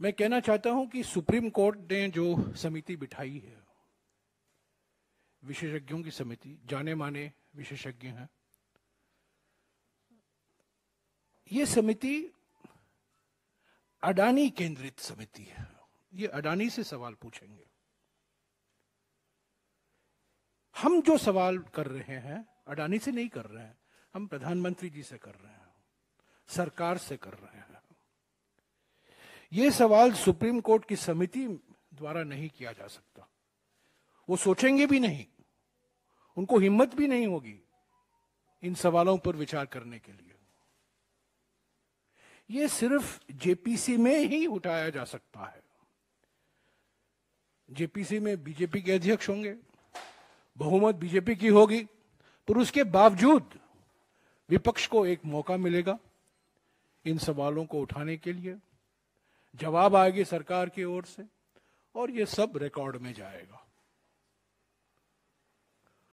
मैं कहना चाहता हूँ कि सुप्रीम कोर्ट ने जो समिति बिठाई है, विशेषज्ञों की समिति, जाने माने विशेषज्ञ हैं, ये समिति अडानी केंद्रित समिति है। ये अडानी से सवाल पूछेंगे। हम जो सवाल कर रहे हैं, अडानी से नहीं कर रहे हैं, हम प्रधानमंत्री जी से कर रहे हैं, सरकार से कर रहे हैं। ये सवाल सुप्रीम कोर्ट की समिति द्वारा नहीं किया जा सकता। वो सोचेंगे भी नहीं, उनको हिम्मत भी नहीं होगी इन सवालों पर विचार करने के लिए। ये सिर्फ़ जेपीसी में ही उठाया जा सकता है। जेपीसी में बीजेपी के अध्यक्ष होंगे, बहुमत बीजेपी की होगी, पर उसके बावजूद विपक्ष को एक मौका मिलेगा इन सवालों को उठाने के लिए। जवाब आएगी सरकार की ओर से और ये सब रिकॉर्ड में जाएगा।